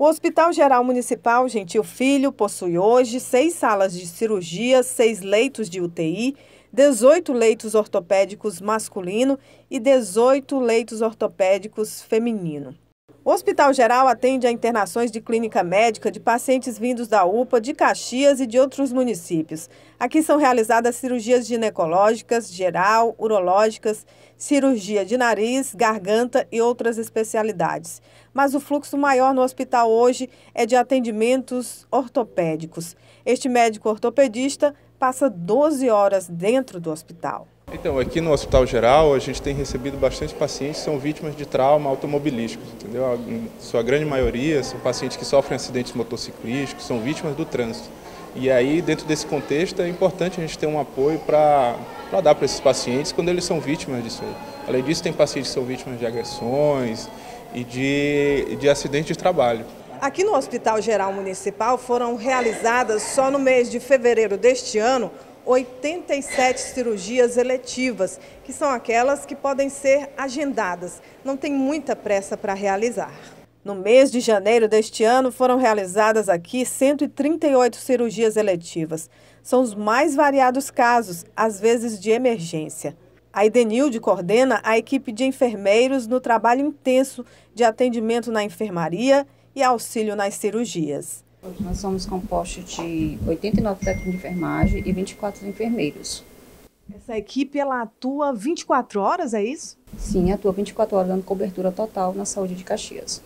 O Hospital Geral Municipal Gentil Filho possui hoje seis salas de cirurgia, seis leitos de UTI, 18 leitos ortopédicos masculino e 18 leitos ortopédicos feminino. O Hospital Geral atende a internações de clínica médica de pacientes vindos da UPA, de Caxias e de outros municípios. Aqui são realizadas cirurgias ginecológicas, geral, urológicas, cirurgia de nariz, garganta e outras especialidades. Mas o fluxo maior no hospital hoje é de atendimentos ortopédicos. Este médico ortopedista passa 12 horas dentro do hospital. Então, aqui no Hospital Geral, a gente tem recebido bastante pacientes que são vítimas de trauma automobilístico, entendeu? Em sua grande maioria são pacientes que sofrem acidentes motociclísticos, são vítimas do trânsito. E aí, dentro desse contexto, é importante a gente ter um apoio para dar para esses pacientes quando eles são vítimas disso. Além disso, tem pacientes que são vítimas de agressões e de, de acidentes de trabalho. Aqui no Hospital Geral Municipal foram realizadas só no mês de fevereiro deste ano 87 cirurgias eletivas, que são aquelas que podem ser agendadas. Não tem muita pressa para realizar. No mês de janeiro deste ano, foram realizadas aqui 138 cirurgias eletivas. São os mais variados casos, às vezes de emergência. A Idenilde coordena a equipe de enfermeiros no trabalho intenso de atendimento na enfermaria e auxílio nas cirurgias. Nós somos compostos de 89 técnicos de enfermagem e 24 enfermeiros. Essa equipe ela atua 24 horas, é isso? Sim, atua 24 horas dando cobertura total na saúde de Caxias.